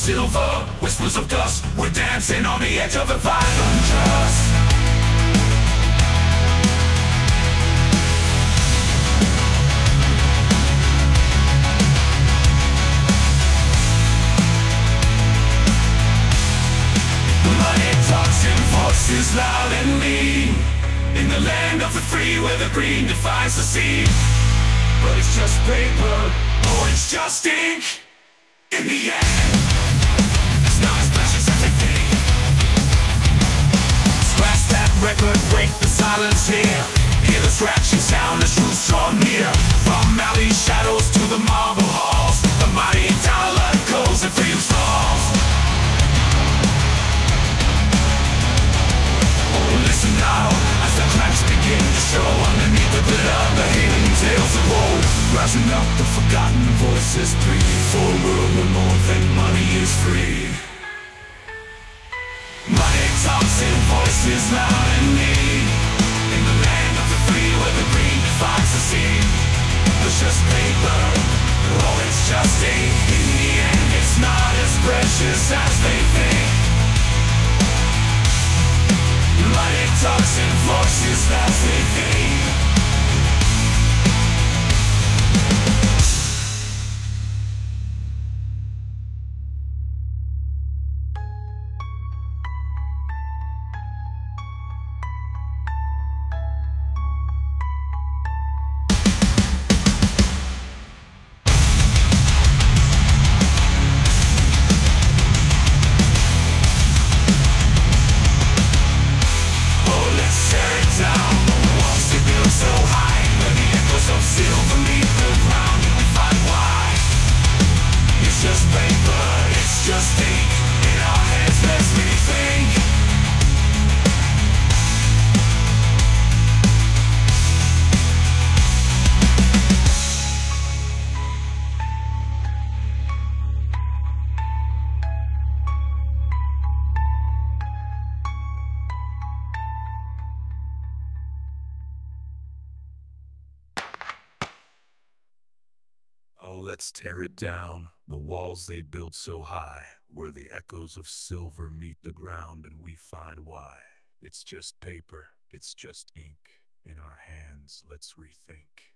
silver, whispers of dust. We're dancing on the edge of a violent trust. Money talks and voices loud and mean. In the land of the free where the green defines the sea. But it's just paper, oh it's just ink. In the end silence here. Hear the scratching sound as truth draw near. From alley shadows to the marble halls The mighty dollar goes and freedom falls. Oh, Listen now, as the cracks begin to show Underneath the glitter, the hidden tales of woe. Rising up, the forgotten voices breathe For a world where more than money is free. Money talks in voices loud let's tear it down. The walls they built so high, where the echoes of silver meet the ground, and we find why. It's just paper, it's just ink. In our hands, let's rethink.